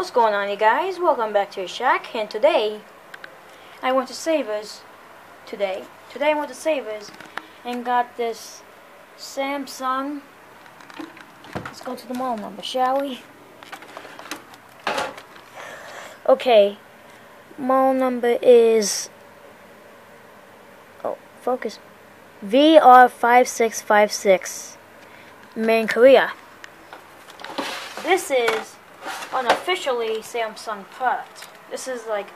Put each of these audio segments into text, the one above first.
What's going on you guys? Welcome back to your Shack and today I want to save us today. Today I want to save us and got this Samsung Let's go to the mall number, shall we? Okay. Mall number is Oh, focus. VR5656 Main Korea. This is unofficially Samsung product. This is like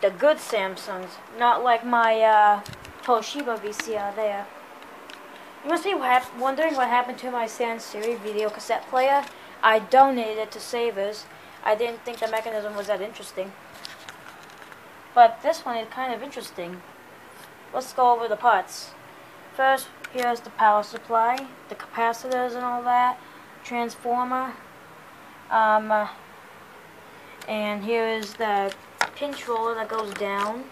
the good Samsungs, not like my uh, Toshiba VCR there. You must be wondering what happened to my Sansui video cassette player. I donated it to Savers. I didn't think the mechanism was that interesting. But this one is kind of interesting. Let's go over the parts. First, here's the power supply, the capacitors and all that, transformer, um, uh, and here is the pinch roller that goes down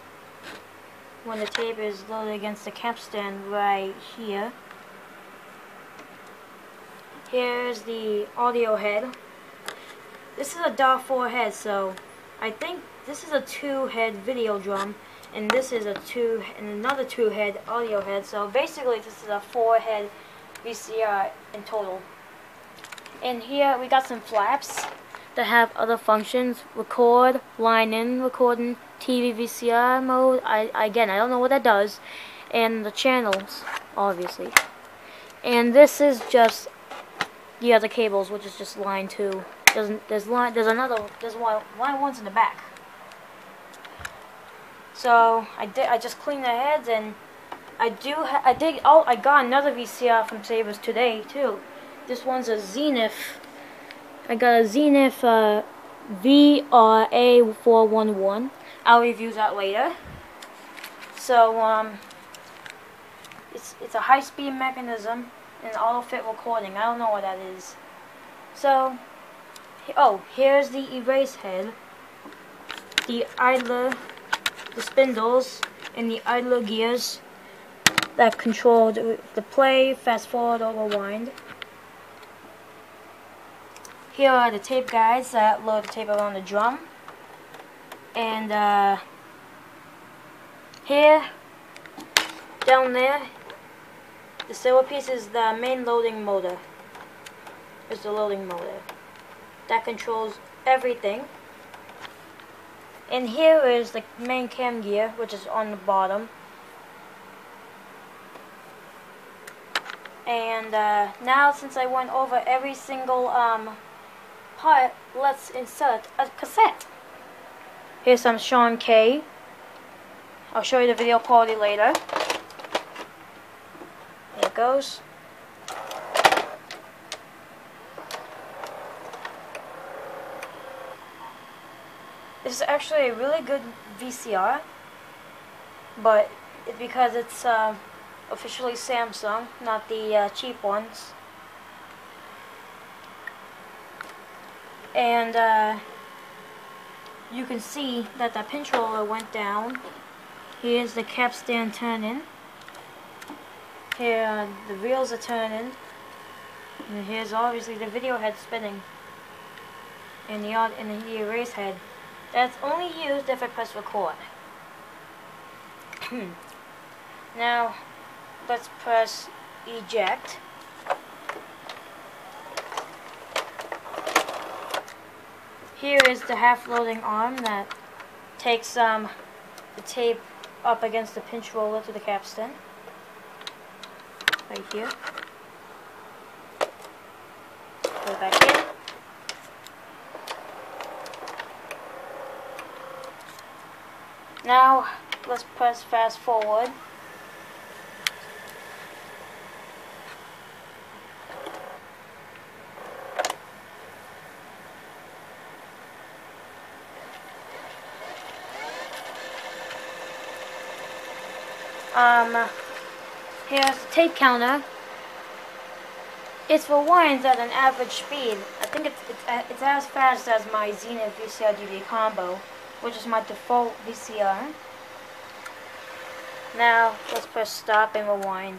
when the tape is loaded against the capstan right here. Here's the audio head. This is a DAW 4 head, so I think this is a two-head video drum, and this is a two and another two-head audio head. So basically, this is a four-head VCR in total. And here we got some flaps that have other functions. Record, line in, recording, TV VCR mode. I Again, I don't know what that does. And the channels, obviously. And this is just the other cables, which is just line 2. There's, there's, line, there's another, there's one, line 1's in the back. So, I did, I just cleaned the heads and I do, I did, oh, I got another VCR from Savers today, too. This one's a Zenith I got a Zenith uh, VRA411. I'll review that later. So, um, it's, it's a high-speed mechanism and auto-fit recording. I don't know what that is. So, oh, here's the erase head, the idler, the spindles, and the idler gears that control the, the play, fast forward, or rewind. Here are the tape guides that load the tape around the drum. And uh, here, down there, the silver piece is the main loading motor. Is the loading motor. That controls everything. And here is the main cam gear, which is on the bottom. And uh, now, since I went over every single um, part, let's insert a cassette. Here's some Sean Kay. I'll show you the video quality later. There it goes. This is actually a really good VCR, but it's because it's uh, officially Samsung, not the uh, cheap ones. And uh, you can see that the pinch roller went down. Here's the capstan turning. Here the wheels are turning. And here's obviously the video head spinning. And the, and the erase head. That's only used if I press record. now, let's press eject. Here is the half-loading arm that takes um, the tape up against the pinch roller to the capstan. Right here. It back in. Now, let's press fast forward. Um, here's the tape counter. It's for wines at an average speed. I think it's, it's, uh, it's as fast as my Zenith VCR DVD combo, which is my default VCR. Now, let's press stop and rewind.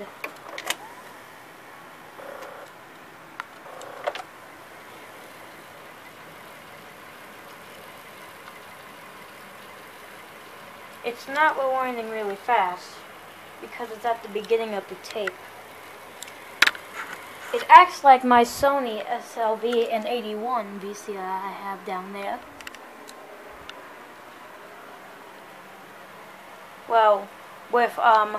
It's not rewinding really fast because it's at the beginning of the tape. It acts like my Sony SLV-N81 VCR I have down there. Well, with um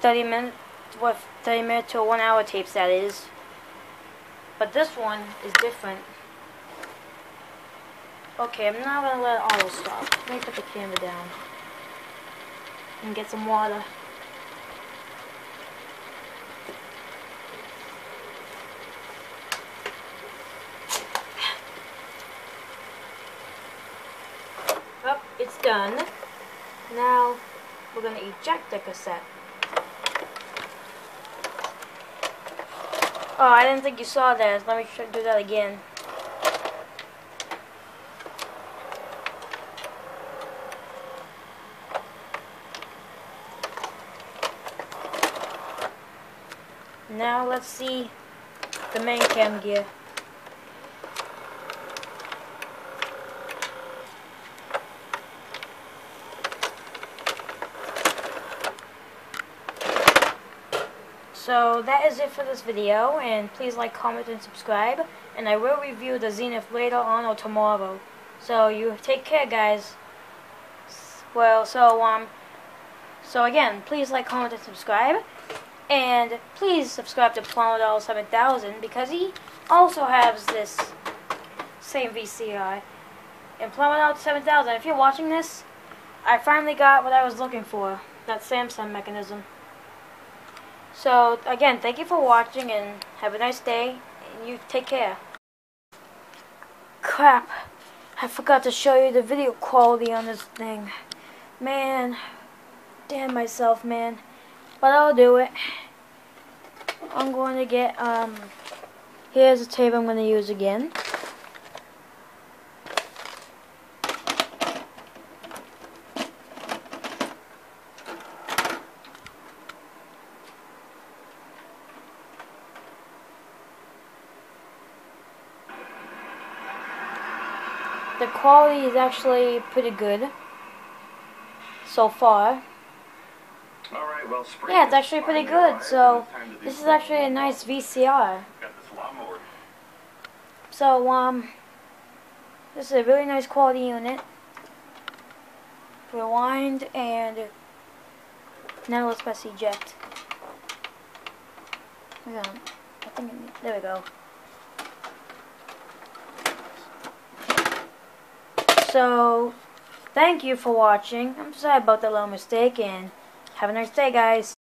30 minutes with 30 minute to 1 hour tapes that is. But this one is different. Okay, I'm not gonna let it auto stop. Let me put the camera down. And get some water. Oh, it's done. Now, we're gonna eject the cassette. Oh, I didn't think you saw that. Let me do that again. Now let's see the main cam gear. So that is it for this video, and please like, comment, and subscribe. And I will review the Zenith later on or tomorrow. So you take care, guys. Well, so um, so again, please like, comment, and subscribe. And please subscribe to Plumodol 7000 because he also has this same VCR. And Plumodol 7000, if you're watching this, I finally got what I was looking for. That Samsung mechanism. So, again, thank you for watching and have a nice day. And you take care. Crap. I forgot to show you the video quality on this thing. Man. Damn myself, man. But I'll do it. I'm going to get, um, here's a tape I'm going to use again. The quality is actually pretty good so far yeah, it's actually pretty good. So this is actually a nice VCR. So um, this is a really nice quality unit. Rewind and now let's press eject. I think there we go. So, thank you for watching. I'm sorry about the little mistake and have a nice day, guys.